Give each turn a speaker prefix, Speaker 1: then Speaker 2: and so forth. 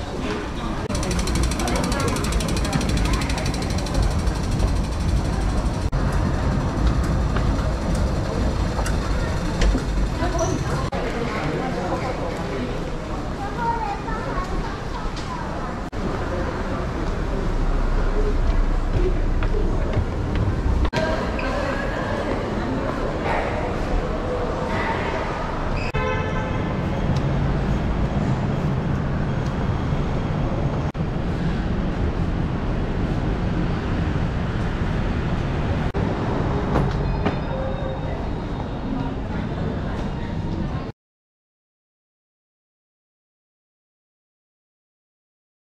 Speaker 1: multiple